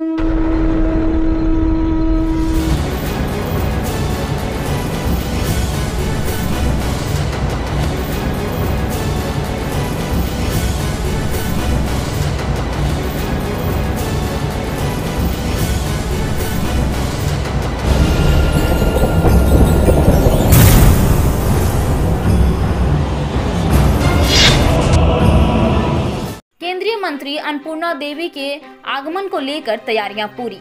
केंद्रीय मंत्री अन्नपूर्णा देवी के आगमन को लेकर तैयारियाँ पूरी।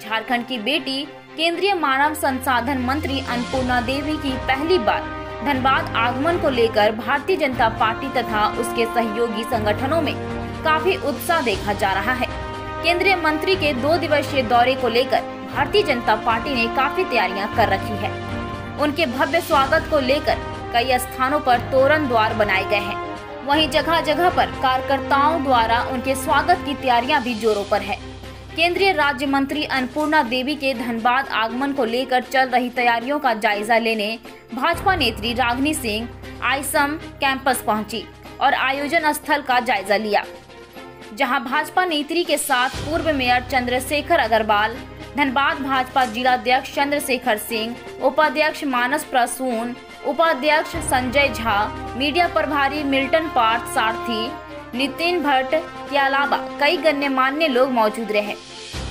झारखंड की बेटी, केंद्रीय मानव संसाधन मंत्री अन्नपूर्णा देवी की पहली बार धनबाद आगमन को लेकर भारतीय जनता पार्टी तथा उसके सहयोगी संगठनों में काफ़ी उत्साह देखा जा रहा है। केंद्रीय मंत्री के दो दिवसीय दौरे को लेकर भारतीय जनता पार्टी ने काफ़ी तैयारियाँ कर रखी है। उनके भव्य स्वागत को लेकर कई स्थानों पर तोरण द्वार बनाए गए हैं। वहीं जगह जगह पर कार्यकर्ताओं द्वारा उनके स्वागत की तैयारियाँ भी जोरों पर है। केंद्रीय राज्य मंत्री अन्नपूर्णा देवी के धनबाद आगमन को लेकर चल रही तैयारियों का जायजा लेने भाजपा नेत्री रागनी सिंह आईसम कैंपस पहुँची और आयोजन स्थल का जायजा लिया। जहाँ भाजपा नेत्री के साथ पूर्व मेयर चंद्रशेखर अग्रवाल, धनबाद भाजपा जिलाध्यक्ष चंद्रशेखर सिंह, उपाध्यक्ष मानस प्रसून उपाध्यक्ष संजय झा, मीडिया प्रभारी मिल्टन पार्थ, सारथी, नितिन भट्ट के अलावा कई गण्यमान्य लोग मौजूद रहे।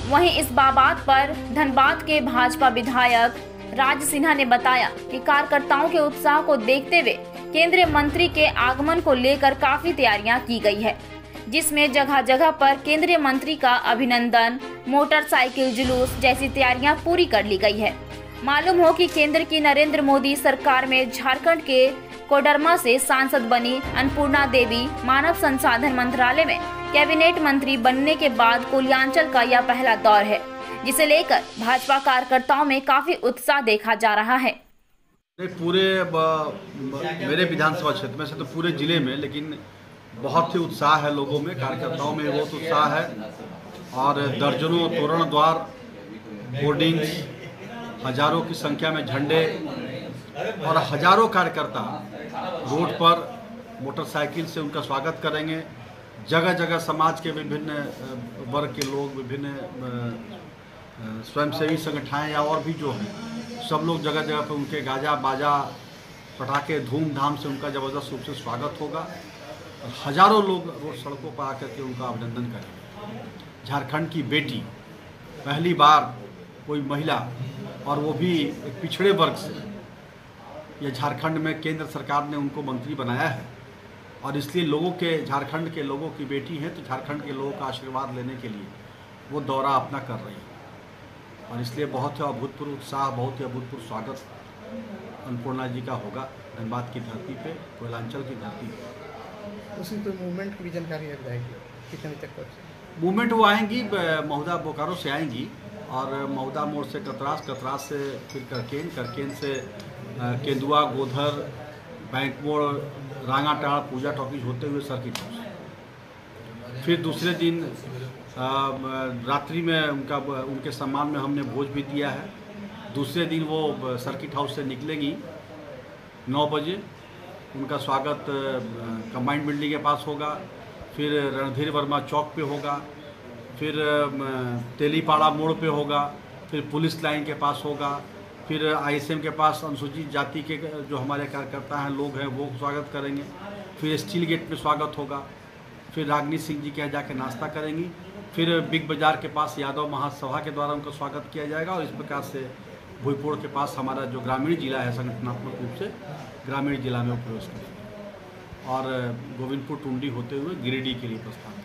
वहीं इस बाबात पर धनबाद के भाजपा विधायक राज सिन्हा ने बताया कि कार्यकर्ताओं के उत्साह को देखते हुए केंद्रीय मंत्री के आगमन को लेकर काफ़ी तैयारियाँ की गई है, जिसमें जगह जगह पर केंद्रीय मंत्री का अभिनंदन, मोटरसाइकिल जुलूस जैसी तैयारियाँ पूरी कर ली गई है। मालूम हो कि केंद्र की नरेंद्र मोदी सरकार में झारखंड के कोडरमा से सांसद बनी अन्नपूर्णा देवी मानव संसाधन मंत्रालय में कैबिनेट मंत्री बनने के बाद कुलियांचल का यह पहला दौर है, जिसे लेकर भाजपा कार्यकर्ताओं में काफ़ी उत्साह देखा जा रहा है। पूरे मेरे विधानसभा क्षेत्र में से तो पूरे ज़िले में, लेकिन बहुत ही उत्साह है लोगों में, कार्यकर्ताओं में बहुत उत्साह है। और दर्जनों तोरण द्वार होर्डिंग्स हज़ारों की संख्या में झंडे और हज़ारों कार्यकर्ता रोड पर मोटरसाइकिल से उनका स्वागत करेंगे। जगह जगह समाज के विभिन्न वर्ग के लोग, विभिन्न स्वयंसेवी संगठन या और भी जो हैं, सब लोग जगह जगह पर उनके गाजा बाजा पटाखे धूमधाम से उनका ज़बरदस्त रूप से स्वागत होगा। और हज़ारों लोग रोड सड़कों पर आकर के उनका अभिनंदन करेंगे। झारखंड की बेटी, पहली बार कोई महिला और वो भी एक पिछड़े वर्ग से। यह झारखंड में केंद्र सरकार ने उनको मंत्री बनाया है और इसलिए लोगों के झारखंड के लोगों की बेटी हैं तो झारखंड के लोगों का आशीर्वाद लेने के लिए वो दौरा अपना कर रही है। और इसलिए बहुत ही अभूतपूर्व उत्साह बहुत ही अभूतपूर्व स्वागत अन्नपूर्णा जी का होगा धनबाद की धरती पे कोयलांचल की धरती पे। उसी तो मूवमेंट की भी जानकारी जाएगी कितने तक पहुँचे मूवमेंट वो आएँगी महुदा बोकारो से आएँगी। और मऊदा मोड़ से कतरास कतरास से फिर करकेन करकेन से केंदुआ, गोधर, बैंक मोड़ रांगाटाड़ पूजा टॉकीज होते हुए सर्किट हाउस फिर दूसरे दिन रात्रि में उनका, उनके सम्मान में हमने भोज भी दिया है। दूसरे दिन वो सर्किट हाउस से निकलेंगी। नौ बजे उनका स्वागत कंबाइंड बिल्डिंग के पास होगा। फिर रणधीर वर्मा चौक पे होगा। फिर तेलीपाड़ा मोड़ पे होगा, फिर पुलिस लाइन के पास होगा, फिर आईएसएम के पास अनुसूचित जाति के, जो हमारे कार्यकर्ता हैं, लोग हैं, वो स्वागत करेंगे। फिर स्टील गेट में स्वागत होगा। फिर रागनी सिंह जी के यहाँ जाके नाश्ता करेंगी। फिर बिग बाज़ार के पास यादव महासभा के द्वारा उनका स्वागत किया जाएगा और इस प्रकार से भूईपुर के पास हमारा जो ग्रामीण जिला है, संगठनात्मक रूप से, ग्रामीण जिला में प्रवेश करेंगे और, गोविंदपुर टुंडी होते हुए गिरिडीह के लिए प्रस्थान